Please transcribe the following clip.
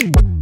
Mm-hmm.